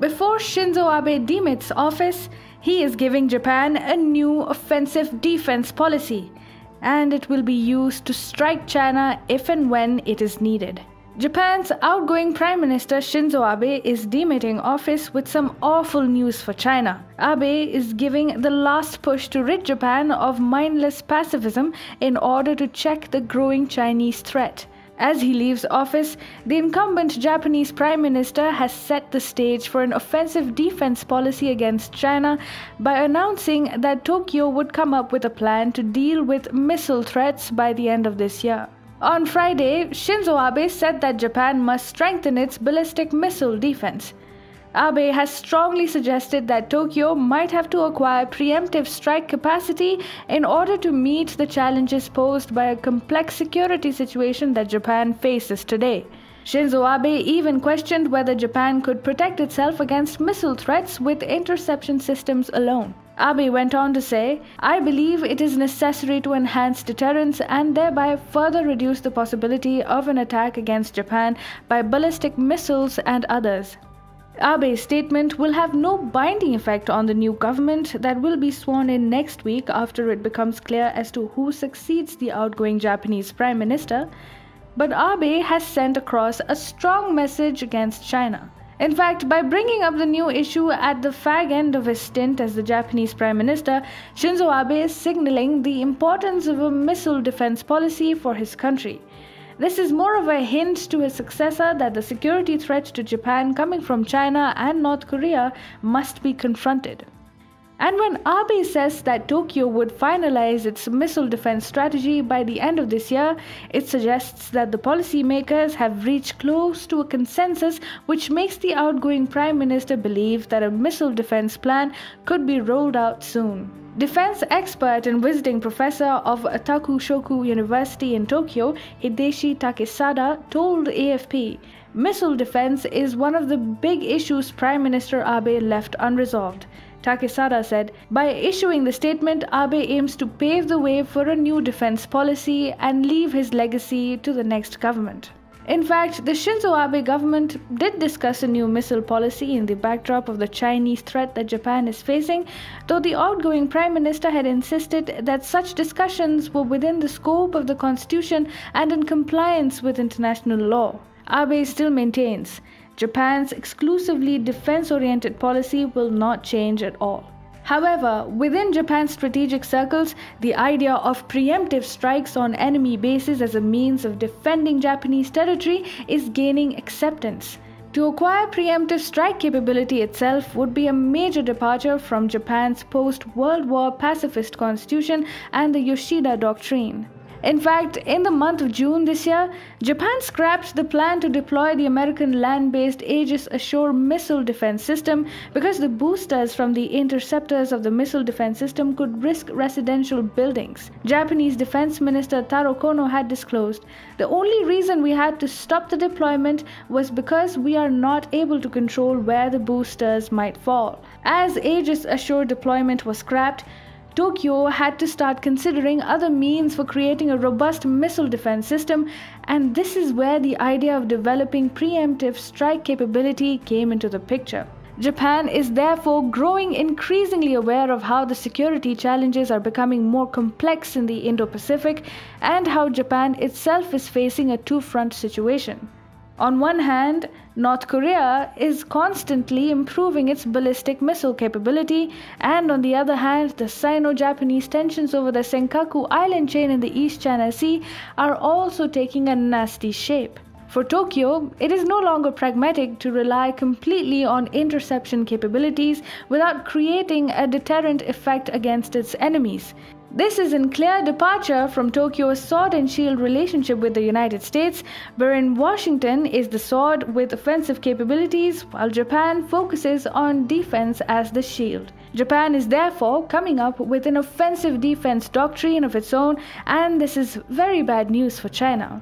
Before Shinzo Abe demits office, he is giving Japan a new offensive defense policy, and it will be used to strike China if and when it is needed. Japan's outgoing Prime Minister Shinzo Abe is demitting office with some awful news for China. Abe is giving the last push to rid Japan of mindless pacifism in order to check the growing Chinese threat. As he leaves office, the incumbent Japanese Prime Minister has set the stage for an offensive defense policy against China by announcing that Tokyo would come up with a plan to deal with missile threats by the end of this year. On Friday, Shinzo Abe said that Japan must strengthen its ballistic missile defense. Abe has strongly suggested that Tokyo might have to acquire preemptive strike capacity in order to meet the challenges posed by a complex security situation that Japan faces today. Shinzo Abe even questioned whether Japan could protect itself against missile threats with interception systems alone. Abe went on to say, I believe it is necessary to enhance deterrence and thereby further reduce the possibility of an attack against Japan by ballistic missiles and others. Abe's statement will have no binding effect on the new government that will be sworn in next week after it becomes clear as to who succeeds the outgoing Japanese Prime Minister. But Abe has sent across a strong message against China. In fact, by bringing up the new issue at the fag end of his stint as the Japanese Prime Minister, Shinzo Abe is signaling the importance of a missile defense policy for his country. This is more of a hint to his successor that the security threat to Japan coming from China and North Korea must be confronted. And when Abe says that Tokyo would finalize its missile defense strategy by the end of this year, it suggests that the policymakers have reached close to a consensus which makes the outgoing Prime Minister believe that a missile defense plan could be rolled out soon. Defense expert and visiting professor of Takushoku University in Tokyo, Hideshi Takesada, told AFP Missile defense is one of the big issues Prime Minister Abe left unresolved. Takesada said, By issuing the statement, Abe aims to pave the way for a new defense policy and leave his legacy to the next government. In fact, the Shinzo Abe government did discuss a new missile policy in the backdrop of the Chinese threat that Japan is facing, though the outgoing prime minister had insisted that such discussions were within the scope of the constitution and in compliance with international law. Abe still maintains Japan's exclusively defense oriented policy will not change at all. However, within Japan's strategic circles, the idea of preemptive strikes on enemy bases as a means of defending Japanese territory is gaining acceptance. To acquire preemptive strike capability itself would be a major departure from Japan's post World War pacifist constitution and the Yoshida Doctrine. In fact, in the month of June this year, Japan scrapped the plan to deploy the American land based Aegis Ashore missile defense system because the boosters from the interceptors of the missile defense system could risk residential buildings. Japanese Defense Minister Taro Kono had disclosed the only reason we had to stop the deployment was because we are not able to control where the boosters might fall. As Aegis Ashore deployment was scrapped, Tokyo had to start considering other means for creating a robust missile defense system, and this is where the idea of developing preemptive strike capability came into the picture. Japan is therefore growing increasingly aware of how the security challenges are becoming more complex in the Indo Pacific and how Japan itself is facing a two front situation. On one hand, North Korea is constantly improving its ballistic missile capability, and on the other hand, the Sino Japanese tensions over the Senkaku island chain in the East China Sea are also taking a nasty shape. For Tokyo, it is no longer pragmatic to rely completely on interception capabilities without creating a deterrent effect against its enemies. This is in clear departure from Tokyo's sword and shield relationship with the United States, wherein Washington is the sword with offensive capabilities, while Japan focuses on defense as the shield. Japan is therefore coming up with an offensive defense doctrine of its own, and this is very bad news for China.